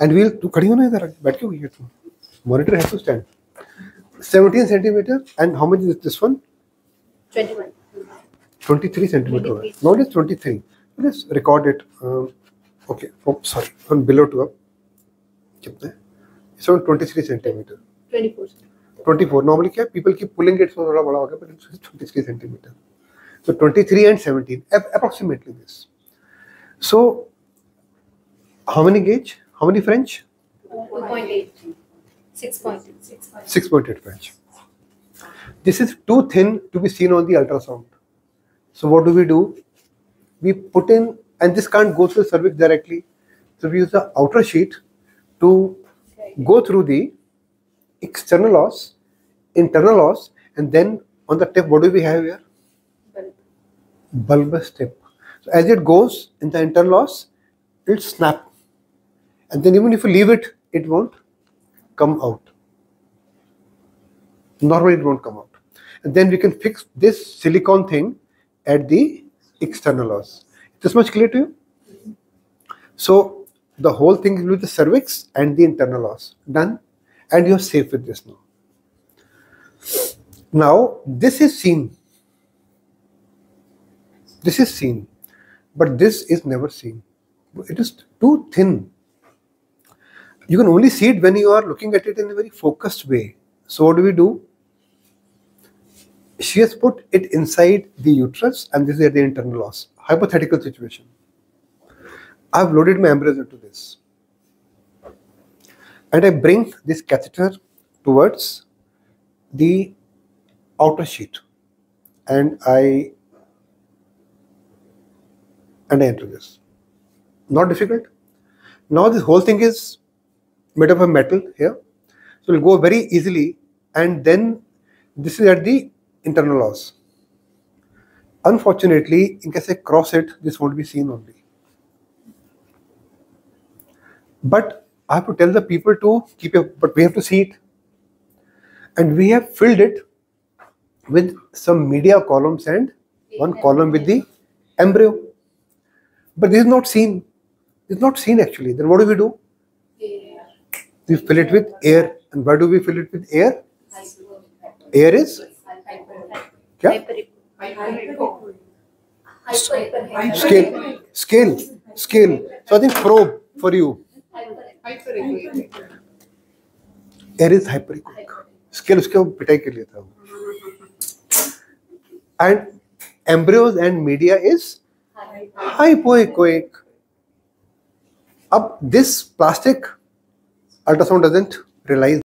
And wheel तू खड़ी हो इधर बैठ के हुई तू। मॉनिटर है to stand 17 centimetre and how much is this one 21 23 centimetre not is 23 let's record it okay oops sorry from below to up कितने इट्स ऑन 23 सेंटीमीटर 24 नॉर्मली क्या पीपल की पुलिंग इट्स थोड़ा बड़ा हो गया but it's 23 centimetre so 23 and 17 approximately this so how many gauge how many french 2.8. 6.8. 6.8 French. This is too thin to be seen on the ultrasound. So what do we do? We put in, and this can't go through the cervix directly. So we use the outer sheath to go through the external os, internal os, and then on the tip, what do we have here? Bulb. Bulbous tip. So as it goes in the internal os, it'll snap. And then even if you leave it, it won't come out. Normally it won't come out. And then we can fix this silicon thing at the external os. This much clear to you? So the whole thing is with the cervix and the internal os. Done. And you're safe with this now. Now this is seen. This is seen. But this is never seen. It is too thin you can only see it when you are looking at it in a very focused way. So what do we do? She has put it inside the uterus and this is the internal os. Hypothetical situation. I've loaded my embryos into this. And I bring this catheter towards the outer sheath. And I and I enter this. Not difficult. Now this whole thing is made of a metal here. So it will go very easily and then this is at the internal os. Unfortunately, in case I cross it, this won't be seen only. But I have to tell the people to keep it, but we have to see it. And we have filled it with some media columns and one column with the embryo. But this is not seen. It's not seen actually. Then what do we do? We fill it with air. And why do we fill it with air? Air is क्या? Scale. Scale. Scale. So I think probe for you. Air is hyperechoic. Scale उसके के लिए था वो. And embryos and media is hypoechoic. Up this plastic ultrasound doesn't realize